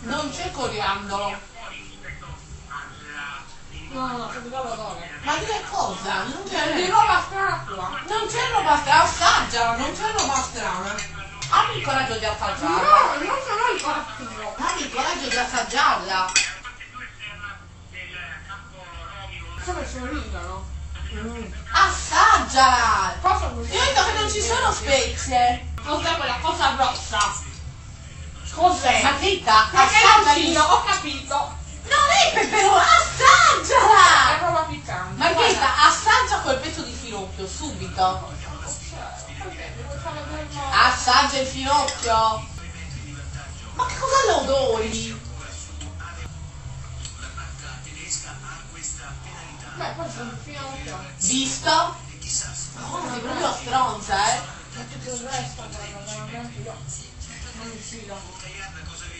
Non c'è coriandolo. No, no, che. Ma di che cosa? Non c'è di roba strana. Non c'è roba strana, assaggiala, non c'è roba strana. Abbi il coraggio di assaggiarla. No, non sono il cattivo. Abbi il coraggio di assaggiarla. Come sono ridano? Assaggiala! Cosa Io vedo che non ci sono spezie. Cos'è quella cosa rossa? Cos'è? Margherita, Ma che assaggia io, ho capito. Non è peperone, È assaggiala! roba piccante. Margherita, assaggia quel pezzo di finocchio, subito. Assaggia il finocchio. Ma che cosa lo odori? Beh, poi sono finocchio. Visto? Oh, sei proprio stronza, eh? Ma tutto il resto, guarda, veramente io non mi fido.